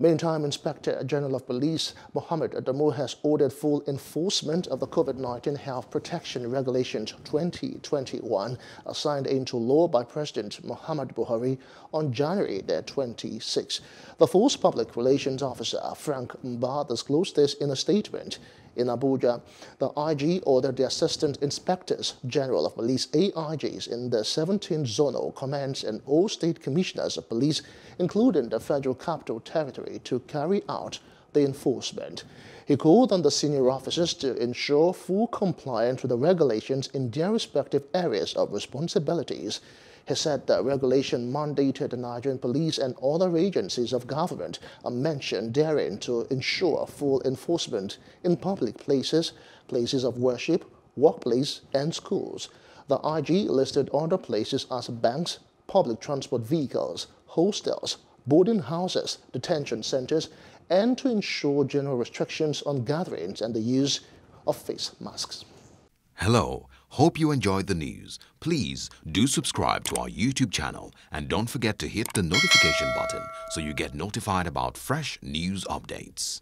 Meantime, Inspector General of Police Mohammed Adamu has ordered full enforcement of the COVID-19 Health Protection Regulations 2021 signed into law by President Muhammadu Buhari on January 26. The Force Public Relations Officer Frank Mba disclosed this in a statement. In Abuja, the IG ordered the Assistant Inspectors General of Police AIGs in the 17 zonal commands and all state commissioners of police, including the Federal Capital Territory, to carry out the enforcement. He called on the senior officers to ensure full compliance with the regulations in their respective areas of responsibilities. He said the regulation mandated the Nigerian police and other agencies of government are mentioned therein to ensure full enforcement in public places, places of worship, workplace, and schools. The IG listed other places as banks, public transport vehicles, hostels, boarding houses, detention centers, and to ensure general restrictions on gatherings and the use of face masks. Hello. Hope you enjoyed the news. Please do subscribe to our YouTube channel and don't forget to hit the notification button so you get notified about fresh news updates.